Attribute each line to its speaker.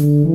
Speaker 1: Mm-hmm.